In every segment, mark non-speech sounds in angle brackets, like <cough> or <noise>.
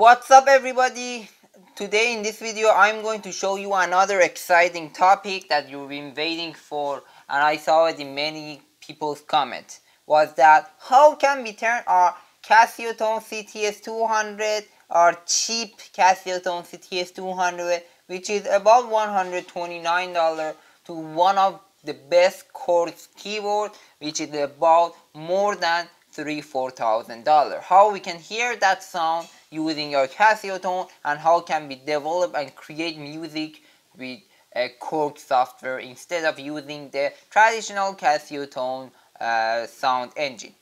What's up everybody? Today in this video I'm going to show you another exciting topic that you've been waiting for and I saw it in many people's comments was that how can we turn our Casio Tone CTS200 our cheap Casio Tone CTS200 which is about $129 to one of the best Korgs keyboard which is about more than three four thousand dollar how we can hear that sound using your casio tone and how can we develop and create music with a Korg software instead of using the traditional casio tone uh, sound engine?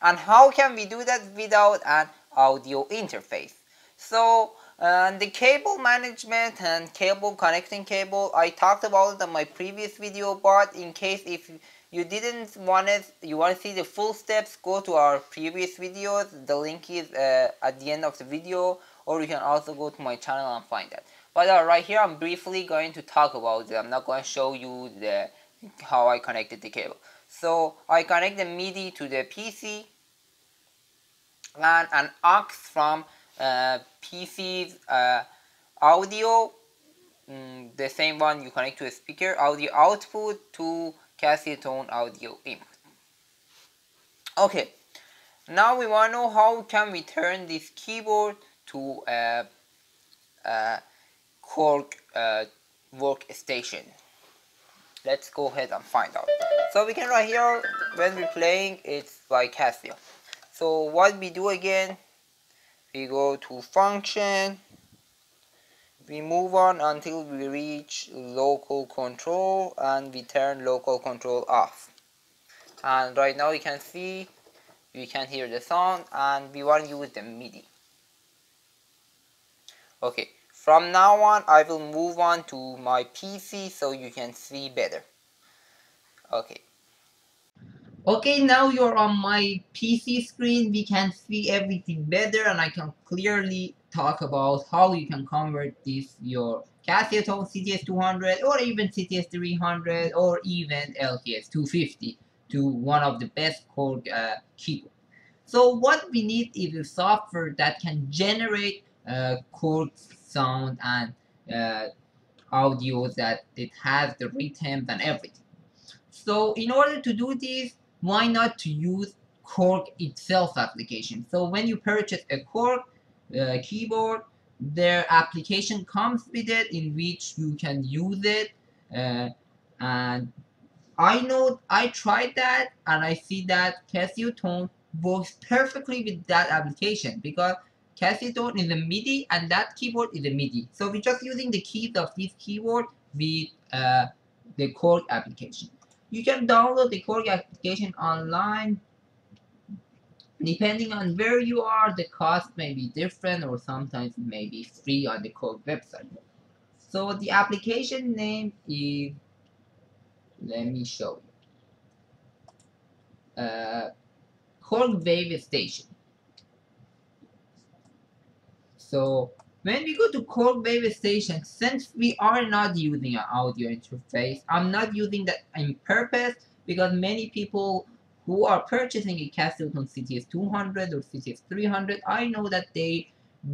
And how can we do that without an audio interface? So uh, the cable management and cable connecting cable I talked about it in my previous video but in case if you didn't want to you want to see the full steps go to our previous videos the link is uh, at the end of the video or you can also go to my channel and find that. But uh, right here I'm briefly going to talk about it. I'm not going to show you the how I connected the cable. So I connect the MIDI to the PC and an aux from uh, PC's uh, audio. Mm, the same one you connect to a speaker. Audio output to Casio Tone audio input. Okay, now we want to know how can we turn this keyboard to a, a Korg uh, workstation. Let's go ahead and find out. So we can right here, when we're playing, it's by Casio. So what we do again, we go to function, we move on until we reach local control and we turn local control off. And right now you can see you can hear the sound and we want to use the MIDI. Okay from now on I will move on to my PC so you can see better. Okay. Okay now you're on my PC screen. We can see everything better and I can clearly talk about how you can convert this your Casio Tone CTS200 or even CTS300 or even LKS250 to one of the best Korg uh, keyboard. So what we need is a software that can generate uh, Korg sound and uh, audio that it has the rhythm and everything. So in order to do this, why not to use Korg itself application. So when you purchase a Korg uh, keyboard. Their application comes with it in which you can use it. Uh, and I know I tried that and I see that Casio Tone works perfectly with that application because Casio Tone is a MIDI and that keyboard is a MIDI. So we're just using the keys of this keyboard with uh, the Korg application. You can download the Korg application online Depending on where you are, the cost may be different or sometimes it may be free on the Korg website. So the application name is, let me show you, uh, Korg Wave Station. So when we go to Korg Wave Station, since we are not using an audio interface, I'm not using that in purpose because many people who are purchasing a Casio Tone CTS 200 or CTS 300, I know that they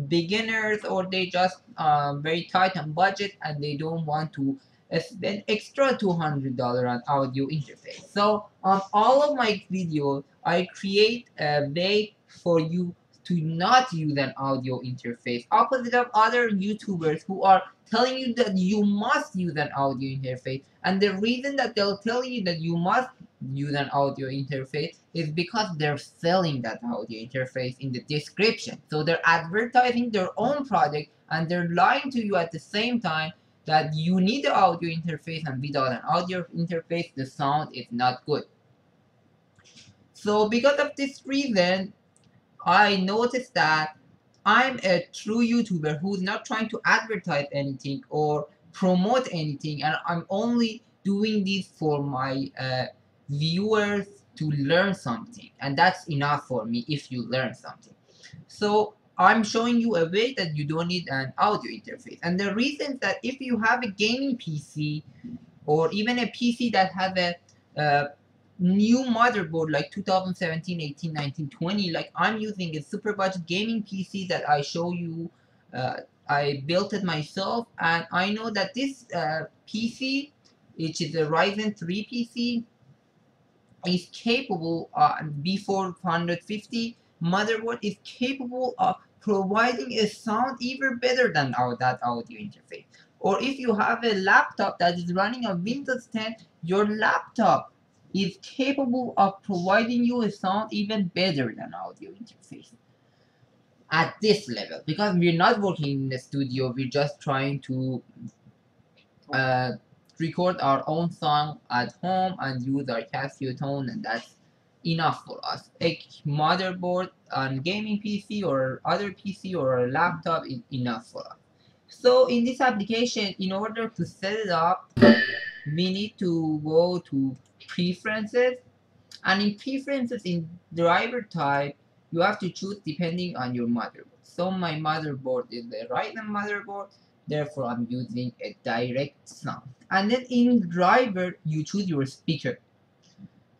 beginners or they just uh, very tight on budget and they don't want to spend extra $200 on audio interface. So on all of my videos, I create a way for you to not use an audio interface. Opposite of other YouTubers who are telling you that you must use an audio interface. And the reason that they'll tell you that you must use an audio interface is because they're selling that audio interface in the description. So they're advertising their own product and they're lying to you at the same time that you need the audio interface and without an audio interface the sound is not good. So because of this reason, I noticed that I'm a true YouTuber who's not trying to advertise anything or promote anything and I'm only doing this for my uh, viewers to learn something and that's enough for me if you learn something. So I'm showing you a way that you don't need an audio interface. And the reason that if you have a gaming PC or even a PC that has a uh, new motherboard like 2017 18 19 20 like i'm using a super budget gaming pc that i show you uh, i built it myself and i know that this uh, pc which is a ryzen 3 pc is capable uh, b450 motherboard is capable of providing a sound even better than our, that audio interface. Or if you have a laptop that is running on windows 10 your laptop is capable of providing you a sound even better than audio interface at this level. Because we're not working in the studio we're just trying to uh, record our own song at home and use our Casio tone and that's enough for us. A motherboard and gaming PC or other PC or a laptop is enough for us. So in this application in order to set it up we need to go to preferences. And in preferences in driver type you have to choose depending on your motherboard. So my motherboard is the Ryzen motherboard therefore I'm using a direct sound. And then in driver you choose your speaker.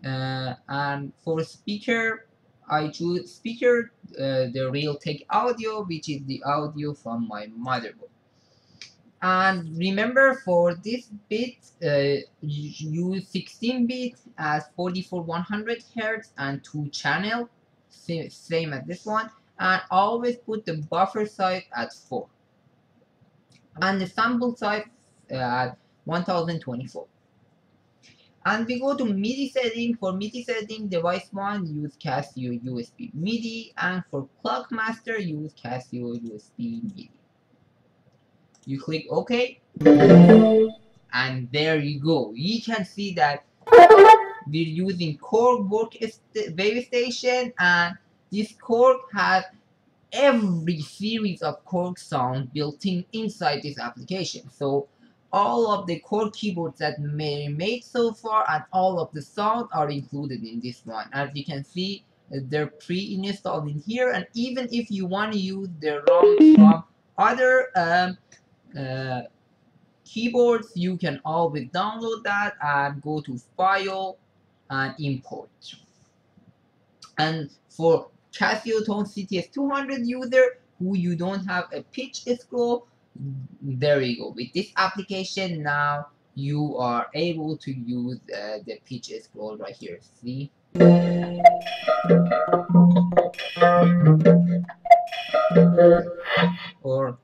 Uh, and for speaker I choose speaker uh, the Realtek audio which is the audio from my motherboard. And remember for this bit uh, use 16 bit as 4400 hertz and two channel same, same as this one. And always put the buffer size at 4 and the sample size uh, at 1024 and we go to MIDI setting. For MIDI setting device 1 use Casio USB MIDI. And for clock master use Casio USB MIDI. You click OK. And there you go. You can see that we're using Korg work station. And this Korg has every series of Korg sound built in inside this application. So all of the Korg keyboards that may made so far and all of the sound are included in this one. As you can see they're pre-installed in here. And even if you want to use the ROM from other um, uh, keyboards you can always download that and go to file and import. And for Casio Tone CTS 200 user who you don't have a pitch scroll there you go. With this application now you are able to use uh, the pitch scroll right here. See? Or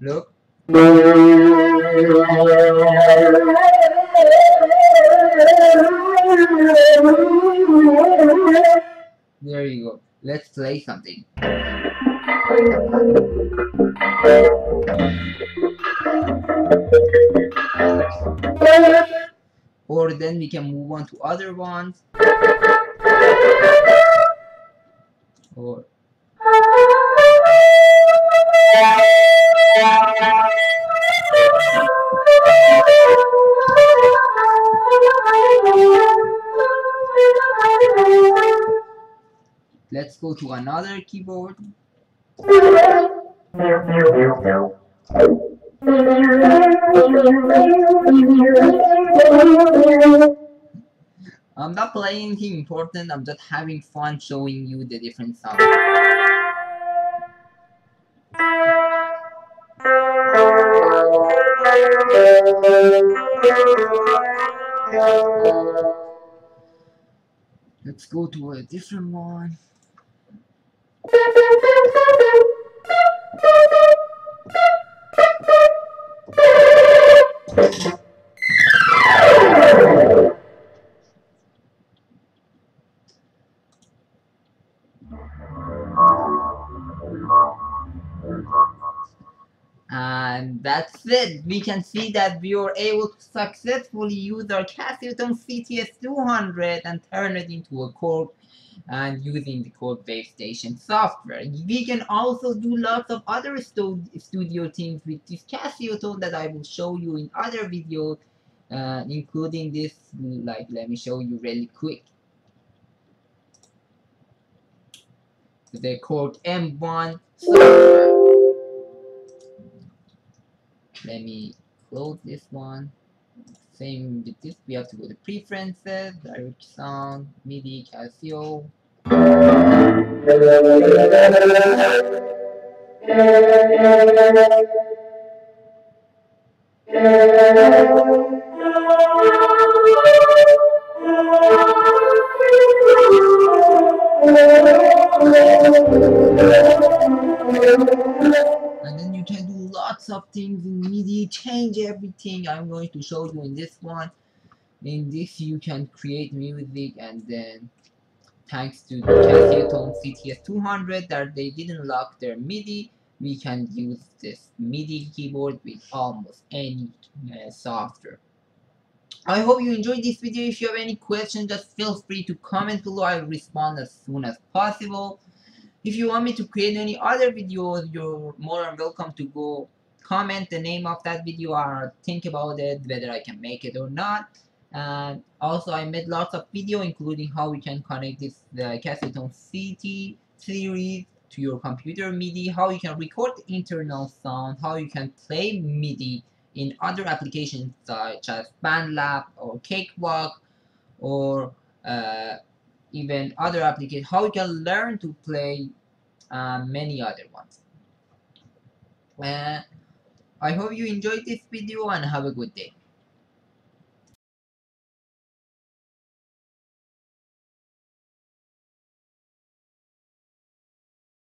Look. <laughs> There you go. Let's play something. Or then we can move on to other ones. Or Let's go to another keyboard. I'm not playing anything important, I'm just having fun showing you the different sounds. Let's go to a different one. And that's it. We can see that we were able to successfully use our Casio Tone CTS 200 and turn it into a Korg and using the Korg Wave Station software. We can also do lots of other stu studio things with this Casio that I will show you in other videos uh, including this like let me show you really quick. The Korg M1 software let me close this one. Same with this. We have to go to preferences. Direct sound MIDI Casio <laughs> and then you can do lots of things in MIDI, change everything. I'm going to show you in this one. In this you can create music and then thanks to the Tone CTS 200 that they didn't lock their MIDI, we can use this MIDI keyboard with almost any uh, software. I hope you enjoyed this video. If you have any questions, just feel free to comment below. I will respond as soon as possible. If you want me to create any other video, you're more than welcome to go comment the name of that video or think about it, whether I can make it or not. And also I made lots of video including how we can connect this the Casio Tone CT series to your computer MIDI, how you can record internal sound, how you can play MIDI in other applications such as BandLab or Cakewalk or uh, even other applications, how you can learn to play uh, many other ones. Uh, I hope you enjoyed this video and have a good day.